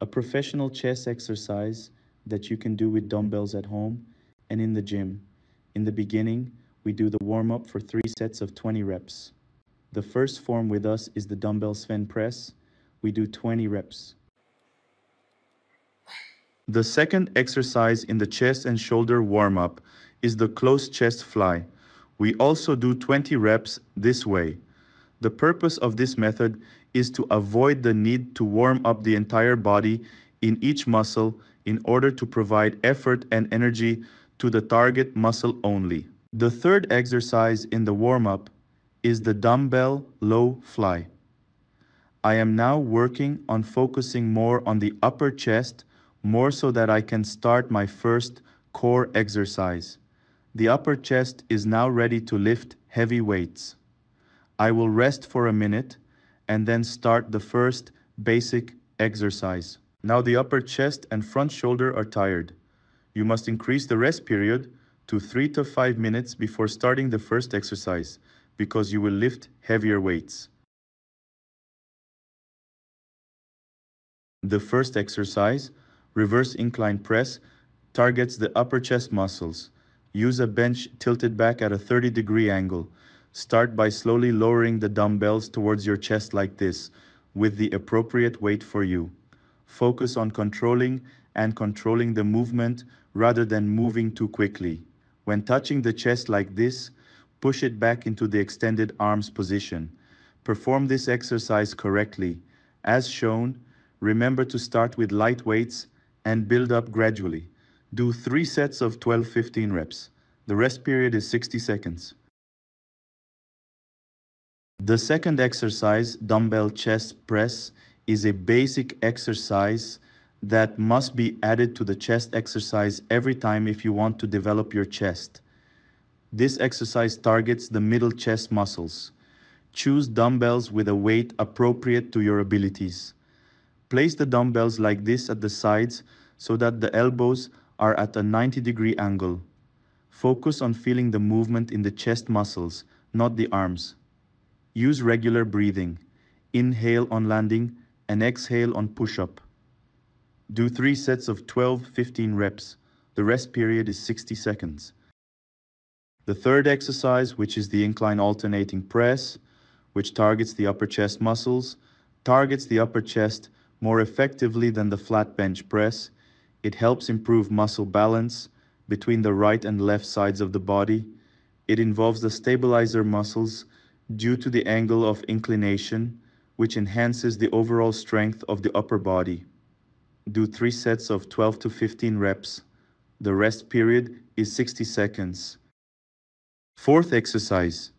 a professional chest exercise that you can do with dumbbells at home and in the gym. In the beginning, we do the warm up for three sets of 20 reps. The first form with us is the dumbbell Svend press. We do 20 reps. The second exercise in the chest and shoulder warm up is the closed chest fly. We also do 20 reps this way. The purpose of this method is to avoid the need to warm up the entire body in each muscle in order to provide effort and energy to the target muscle only. The third exercise in the warm up is the dumbbell low fly. I am now working on focusing more on the upper chest, more so that I can start my first core exercise. The upper chest is now ready to lift heavy weights. I will rest for a minute and then start the first basic exercise. Now the upper chest and front shoulder are tired. You must increase the rest period to 3 to 5 minutes before starting the first exercise because you will lift heavier weights. The first exercise, reverse incline press, targets the upper chest muscles. Use a bench tilted back at a 30 degree angle. Start by slowly lowering the dumbbells towards your chest like this, with the appropriate weight for you. Focus on controlling and controlling the movement rather than moving too quickly. When touching the chest like this, push it back into the extended arms position. Perform this exercise correctly. As shown, remember to start with light weights and build up gradually. Do three sets of 12-15 reps. The rest period is 60 seconds. The second exercise, dumbbell chest press, is a basic exercise that must be added to the chest exercise every time if you want to develop your chest. This exercise targets the middle chest muscles. Choose dumbbells with a weight appropriate to your abilities. Place the dumbbells like this at the sides so that the elbows are at a 90 degree angle. Focus on feeling the movement in the chest muscles, not the arms. Use regular breathing. Inhale on landing and exhale on push-up. Do three sets of 12-15 reps. The rest period is 60 seconds. The third exercise, which is the incline alternating press, which targets the upper chest muscles, targets the upper chest more effectively than the flat bench press. It helps improve muscle balance between the right and left sides of the body. It involves the stabilizer muscles due to the angle of inclination, which enhances the overall strength of the upper body. Do three sets of 12 to 15 reps. The rest period is 60 seconds. Fourth exercise,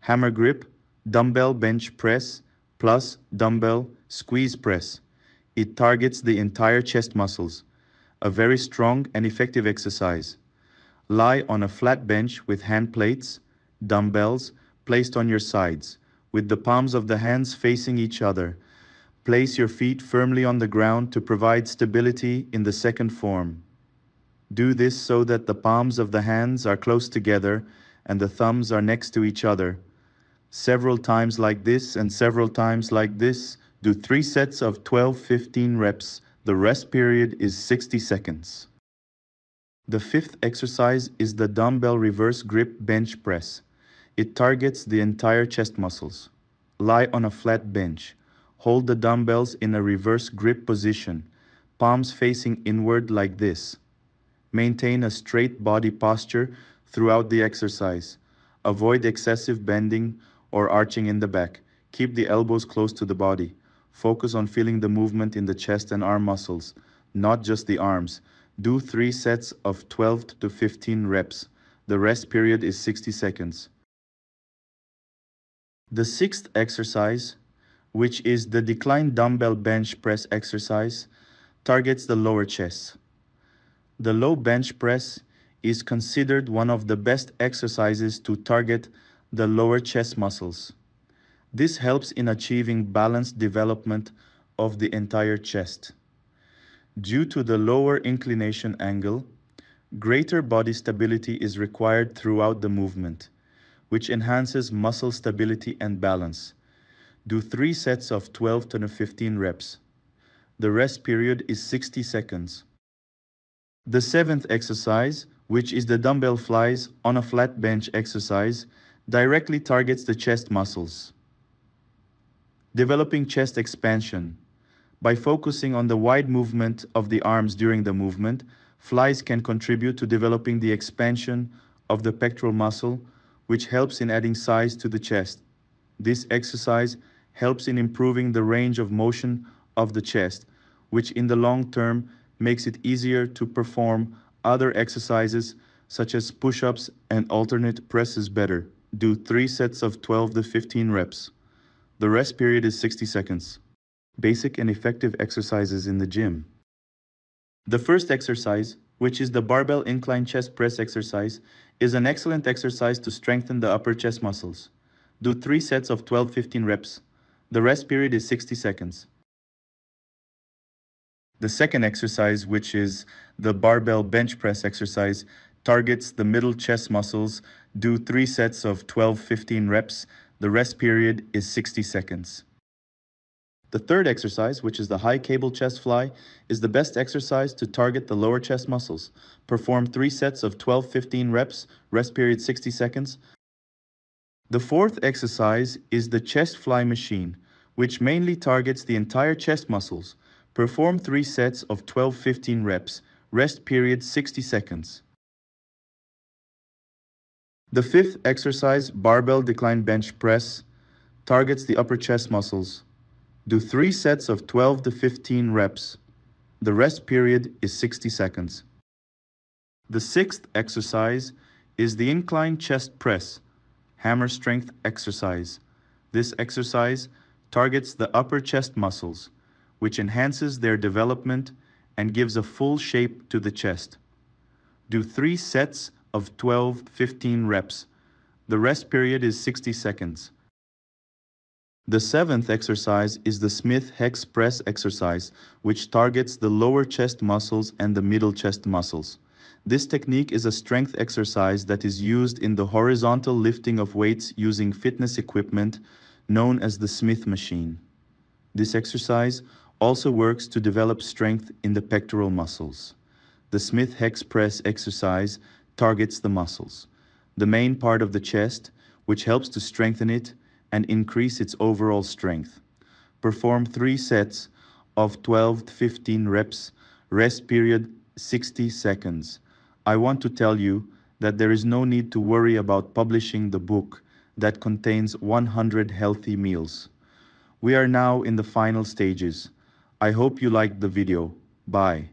hammer grip, dumbbell bench press, plus dumbbell squeeze press. It targets the entire chest muscles. A very strong and effective exercise. Lie on a flat bench with hand plates, dumbbells, placed on your sides, with the palms of the hands facing each other. Place your feet firmly on the ground to provide stability in the second form. Do this so that the palms of the hands are close together and the thumbs are next to each other. Several times like this and several times like this, do three sets of 12-15 reps. The rest period is 60 seconds. The fifth exercise is the dumbbell reverse grip bench press. It targets the entire chest muscles. Lie on a flat bench. Hold the dumbbells in a reverse grip position, palms facing inward like this. Maintain a straight body posture throughout the exercise. Avoid excessive bending or arching in the back. Keep the elbows close to the body. Focus on feeling the movement in the chest and arm muscles, not just the arms. Do three sets of 12 to 15 reps. The rest period is 60 seconds. The sixth exercise, which is the decline dumbbell bench press exercise, targets the lower chest. The low bench press is considered one of the best exercises to target the lower chest muscles. This helps in achieving balanced development of the entire chest. Due to the lower inclination angle, greater body stability is required throughout the movement which enhances muscle stability and balance. Do three sets of 12 to 15 reps. The rest period is 60 seconds. The seventh exercise, which is the dumbbell flies on a flat bench exercise, directly targets the chest muscles. Developing chest expansion. By focusing on the wide movement of the arms during the movement, flies can contribute to developing the expansion of the pectoral muscle, which helps in adding size to the chest. This exercise helps in improving the range of motion of the chest, which in the long term makes it easier to perform other exercises such as push-ups and alternate presses better. Do 3 sets of 12 to 15 reps. The rest period is 60 seconds. Basic and effective exercises in the gym. The first exercise, which is the barbell incline chest press exercise, is an excellent exercise to strengthen the upper chest muscles. Do 3 sets of 12-15 reps. The rest period is 60 seconds. The second exercise, which is the barbell bench press exercise, targets the middle chest muscles. Do three sets of 12-15 reps. The rest period is 60 seconds. The third exercise, which is the high cable chest fly, is the best exercise to target the lower chest muscles. Perform three sets of 12-15 reps, rest period 60 seconds. The fourth exercise is the chest fly machine, which mainly targets the entire chest muscles. Perform 3 sets of 12-15 reps, rest period 60 seconds. The fifth exercise, barbell decline bench press, targets the upper chest muscles. Do 3 sets of 12 to 15 reps. The rest period is 60 seconds. The sixth exercise is the incline chest press, hammer strength exercise. This exercise targets the upper chest muscles which enhances their development and gives a full shape to the chest. Do three sets of 12 15 reps. The rest period is 60 seconds. The seventh exercise is the Smith Hex Press exercise, which targets the lower chest muscles and the middle chest muscles. This technique is a strength exercise that is used in the horizontal lifting of weights using fitness equipment known as the Smith machine. This exercise also works to develop strength in the pectoral muscles. The Smith Hex Press exercise targets the muscles, the main part of the chest, which helps to strengthen it and increase its overall strength. Perform three sets of 12 to 15 reps, rest period 60 seconds. I want to tell you that there is no need to worry about publishing the book that contains 100 healthy meals. We are now in the final stages. I hope you liked the video. Bye.